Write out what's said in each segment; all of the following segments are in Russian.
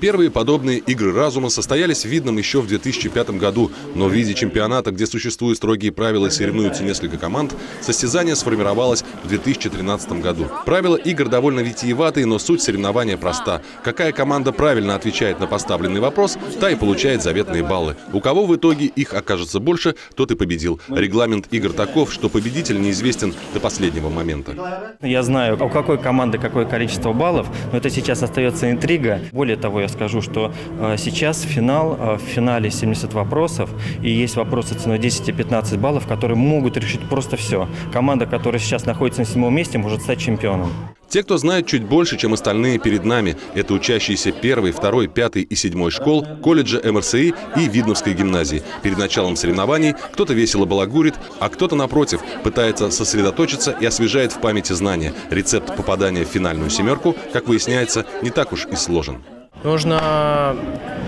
Первые подобные игры разума состоялись в Видном еще в 2005 году, но в виде чемпионата, где существуют строгие правила и соревнуются несколько команд, состязание сформировалось в 2013 году. Правила игр довольно витиеватые, но суть соревнования проста. Какая команда правильно отвечает на поставленный вопрос, та и получает заветные баллы. У кого в итоге их окажется больше, тот и победил. Регламент игр таков, что победитель неизвестен до последнего момента. Я знаю, у какой команды какое количество баллов, но это сейчас остается интрига. Более того, я скажу, что э, сейчас финал, э, в финале 70 вопросов, и есть вопросы ценой 10 и 15 баллов, которые могут решить просто все. Команда, которая сейчас находится на седьмом месте, может стать чемпионом. Те, кто знает чуть больше, чем остальные перед нами, это учащиеся первой, второй, пятой и седьмой школ, колледжа МРСИ и Видновской гимназии. Перед началом соревнований кто-то весело балагурит, а кто-то, напротив, пытается сосредоточиться и освежает в памяти знания. Рецепт попадания в финальную семерку, как выясняется, не так уж и сложен. Нужно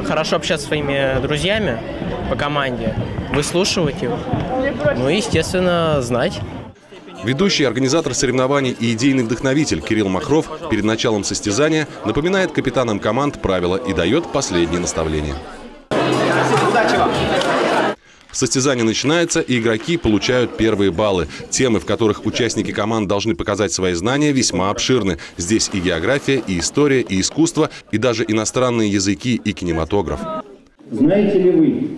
хорошо общаться со своими друзьями по команде, выслушивать их, ну и, естественно, знать. Ведущий организатор соревнований и идейный вдохновитель Кирилл Махров перед началом состязания напоминает капитанам команд правила и дает последние наставления. Удачи вам! Состязание начинается, и игроки получают первые баллы. Темы, в которых участники команд должны показать свои знания, весьма обширны. Здесь и география, и история, и искусство, и даже иностранные языки и кинематограф. Знаете ли вы,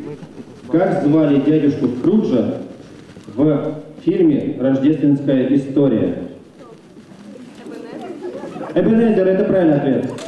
как звали дядюшку Скруджа в фильме «Рождественская история»? Эбенезер – это правильный ответ.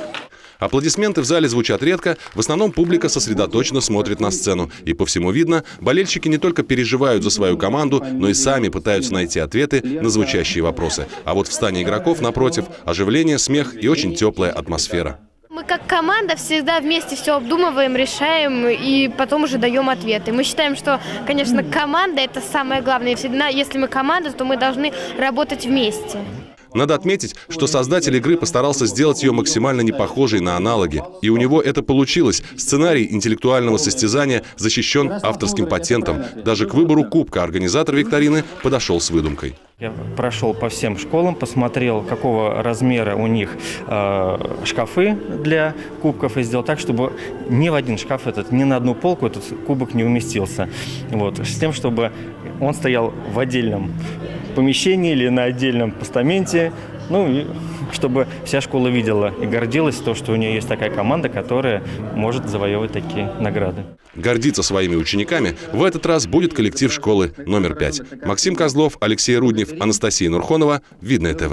Аплодисменты в зале звучат редко, в основном публика сосредоточенно смотрит на сцену. И по всему видно, болельщики не только переживают за свою команду, но и сами пытаются найти ответы на звучащие вопросы. А вот в стане игроков, напротив, оживление, смех и очень теплая атмосфера. Мы как команда всегда вместе все обдумываем, решаем и потом уже даем ответы. Мы считаем, что, конечно, команда – это самое главное. Всегда, если мы команда, то мы должны работать вместе. Надо отметить, что создатель игры постарался сделать ее максимально не похожей на аналоги. И у него это получилось. Сценарий интеллектуального состязания защищен авторским патентом. Даже к выбору кубка организатор викторины подошел с выдумкой. Я прошел по всем школам, посмотрел, какого размера у них э, шкафы для кубков, и сделал так, чтобы ни в один шкаф этот, ни на одну полку этот кубок не уместился. Вот, с тем, чтобы он стоял в отдельном помещении или на отдельном постаменте, ну и чтобы вся школа видела и гордилась то, что у нее есть такая команда, которая может завоевывать такие награды. Гордиться своими учениками в этот раз будет коллектив школы номер пять. Максим Козлов, Алексей Руднев, Анастасия Нурхонова. Видное ТВ.